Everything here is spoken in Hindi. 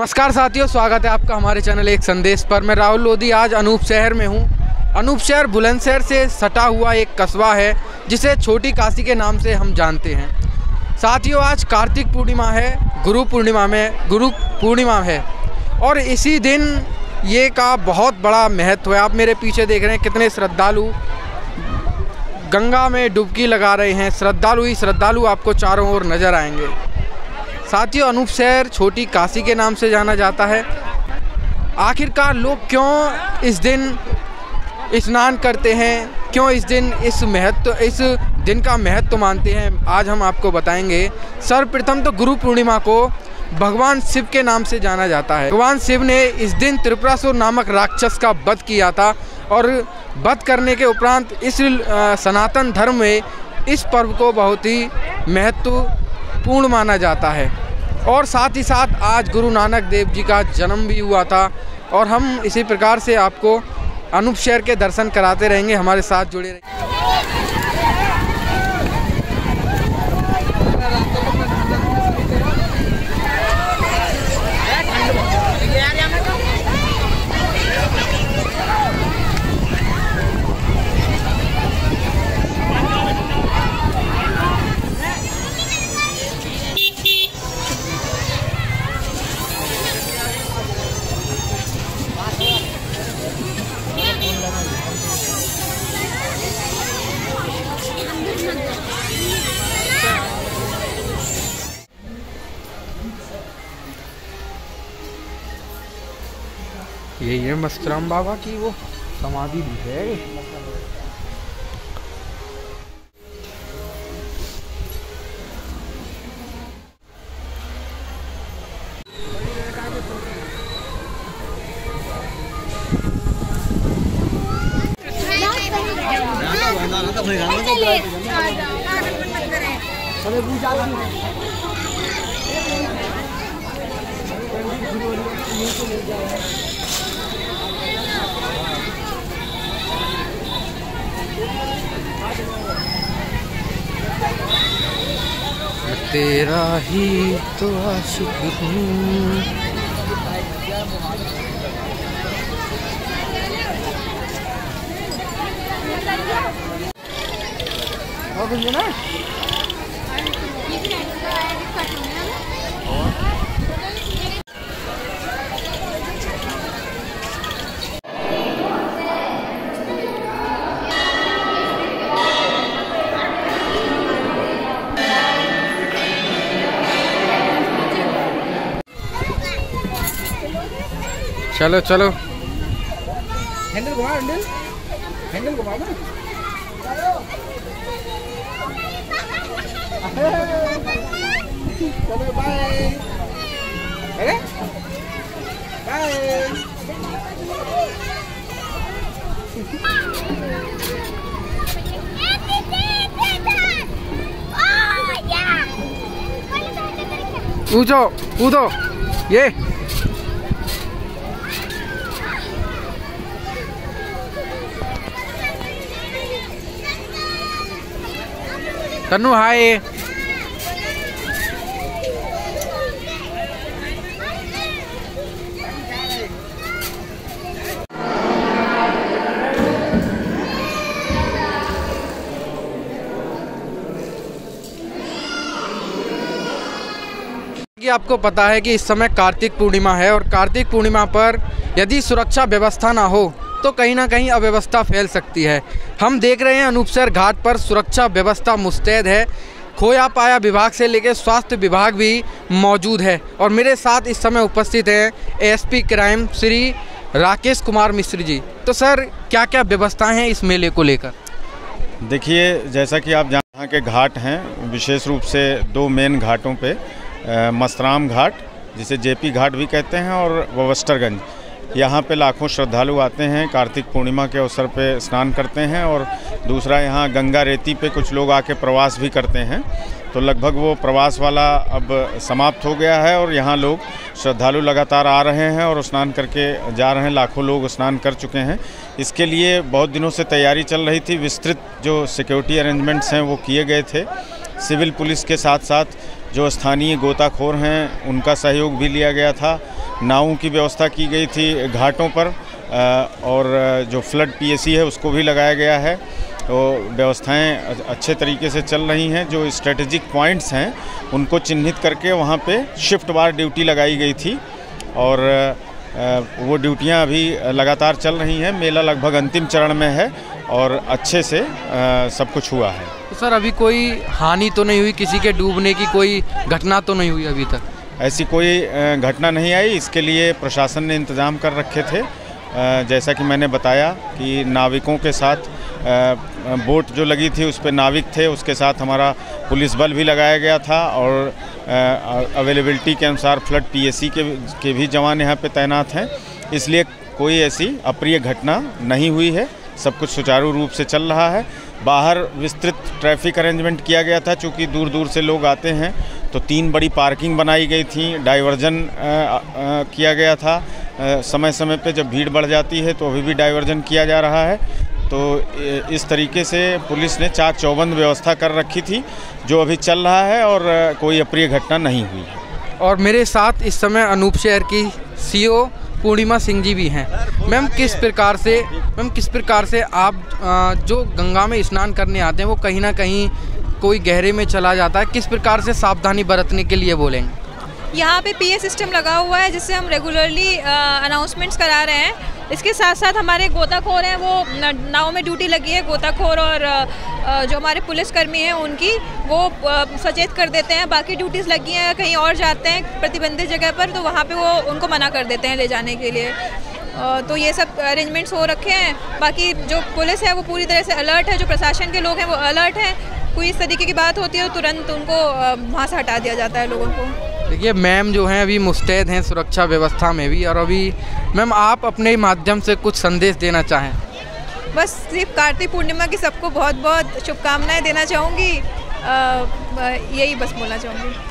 नमस्कार साथियों, स्वागत है आपका हमारे चैनल एक संदेश पर। मैं राहुल लोधी आज अनूप शहर में हूँ। अनूप शहर बुलंदशहर से सटा हुआ एक कस्बा है, जिसे छोटी काशी के नाम से हम जानते हैं। साथियों, आज कार्तिक पूर्णिमा है, गुरु पूर्णिमा में, गुरु पूर्णिमा है। और इसी दिन ये का बहुत बड़ा महत्व है। आप मेरे पीछे देख रहे हैं कितने श्रद्धालु गंगा में डुबकी लगा रहे हैं। श्रद्धालु ही श्रद्धालु आपको चारों ओर नज़र आएँगे। साथियों, अनूप शहर, छोटी काशी के नाम से जाना जाता है। आखिरकार लोग क्यों इस दिन स्नान करते हैं? क्यों इस दिन इस महत्व, इस दिन का महत्व मानते हैं? आज हम आपको बताएँगे। सर्वप्रथम तो गुरु पूर्णिमा को भगवान शिव के नाम से जाना जाता है। भगवान शिव ने इस दिन त्रिपुरासुर नामक राक्षस का वध किया था और वध करने के उपरांत इस सनातन धर्म में इस पर्व को बहुत ही महत्वपूर्ण माना जाता है। और साथ ही साथ आज गुरु नानक देव जी का जन्म भी हुआ था और हम इसी प्रकार से आपको अनूप शहर के दर्शन कराते रहेंगे, हमारे साथ जुड़े रहेंगे ये ये मस्तराम बाबा की वो समाधि भी है। तेरा ही तो आशिक हूँ। ना। चलो चलो। हैंडल घुमा हैंडल। हैंडल घुमा ना। चलो बाय अरे बाय कूदो कूदो। ये। तन्नू हाय। आपको पता है कि इस समय कार्तिक पूर्णिमा है और कार्तिक पूर्णिमा पर यदि सुरक्षा व्यवस्था ना हो तो कहीं ना कहीं अव्यवस्था फैल सकती है। हम देख रहे हैं अनूपसर घाट पर सुरक्षा व्यवस्था मुस्तैद है। खोया पाया विभाग से लेकर स्वास्थ्य विभाग भी मौजूद है। और मेरे साथ इस समय उपस्थित हैं एएसपी क्राइम श्री राकेश कुमार मिश्र जी। तो सर क्या क्या व्यवस्थाएँ हैं इस मेले को लेकर? देखिए, जैसा कि आप यहाँ के घाट हैं, विशेष रूप से दो मेन घाटों पे मस्तराम घाट, जिसे जेपी घाट भी कहते हैं, और ववस्टरगंज। यहाँ पे लाखों श्रद्धालु आते हैं, कार्तिक पूर्णिमा के अवसर पे स्नान करते हैं और दूसरा यहाँ गंगा रेती पे कुछ लोग आके प्रवास भी करते हैं। तो लगभग वो प्रवास वाला अब समाप्त हो गया है और यहाँ लोग श्रद्धालु लगातार आ रहे हैं और स्नान करके जा रहे हैं। लाखों लोग स्नान कर चुके हैं। इसके लिए बहुत दिनों से तैयारी चल रही थी। विस्तृत जो सिक्योरिटी अरेंजमेंट्स हैं वो किए गए थे। सिविल पुलिस के साथ साथ जो स्थानीय गोताखोर हैं, उनका सहयोग भी लिया गया था। नावों की व्यवस्था की गई थी घाटों पर और जो फ्लड पीएसी है उसको भी लगाया गया है। तो व्यवस्थाएँ अच्छे तरीके से चल रही हैं, जो स्ट्रेटजिक पॉइंट्स हैं, उनको चिन्हित करके वहाँ पे शिफ्ट बार ड्यूटी लगाई गई थी। और वो ड्यूटियाँ अभी लगातार चल रही हैं, मेला लगभग अंतिम चरण में है, और अच्छे से सब कुछ हुआ है। तो सर, अभी कोई हानि तो नहीं हुई? किसी के डूबने की कोई घटना तो नहीं हुई अभी तक? ऐसी कोई घटना नहीं आई। इसके लिए प्रशासन ने इंतज़ाम कर रखे थे। जैसा कि मैंने बताया कि नाविकों के साथ बोट जो लगी थी उस पर नाविक थे। उसके साथ हमारा पुलिस बल भी लगाया गया था और अवेलेबिलिटी के अनुसार फ्लड पीएससी के के भी जवान यहाँ पे तैनात हैं। इसलिए कोई ऐसी अप्रिय घटना नहीं हुई है। सब कुछ सुचारू रूप से चल रहा है। बाहर विस्तृत ट्रैफ़िक अरेंजमेंट किया गया था, चूँकि दूर दूर से लोग आते हैं। तो तीन बड़ी पार्किंग बनाई गई थी, डाइवर्जन किया गया था। समय समय पे जब भीड़ बढ़ जाती है तो अभी भी डाइवर्जन किया जा रहा है। तो इस तरीके से पुलिस ने चाक चौबंद व्यवस्था कर रखी थी, जो अभी चल रहा है और कोई अप्रिय घटना नहीं हुई है। और मेरे साथ इस समय अनूप शहर की सीओ पूर्णिमा सिंह जी भी हैं। मैम, किस प्रकार से, मैम, किस प्रकार से आप जो गंगा में स्नान करने आते हैं, वो कहीं ना कहीं कोई गहरे में चला जाता है, किस प्रकार से सावधानी बरतने के लिए बोलेंगे यहाँ पे पीए सिस्टम लगा हुआ है, जिससे हम रेगुलरली अनाउंसमेंट्स करा रहे हैं। इसके साथ साथ हमारे गोताखोर हैं, वो नाव में ड्यूटी लगी है, गोताखोर और जो हमारे पुलिसकर्मी हैं, उनकी, वो सचेत कर देते हैं। बाकी ड्यूटीज़ लगी हैं, कहीं और जाते हैं, प्रतिबंधित जगह पर तो वहाँ पे वो, उनको मना कर देते हैं ले जाने के लिए। तो ये सब अरेंजमेंट्स हो रखे हैं। बाकी जो पुलिस है, वो पूरी तरह से अलर्ट है, जो प्रशासन के लोग हैं, वो अलर्ट हैं। कोई इस तरीके की बात होती है तो तुरंत उनको वहाँ से हटा दिया जाता है लोगों को। देखिए मैम जो हैं अभी मुस्तैद हैं सुरक्षा व्यवस्था में भी और अभी मैम आप अपने माध्यम से कुछ संदेश देना चाहें? बस सिर्फ़ कार्तिक पूर्णिमा की सबको बहुत बहुत शुभकामनाएँ देना चाहूँगी। यही बस बोलना चाहूँगी।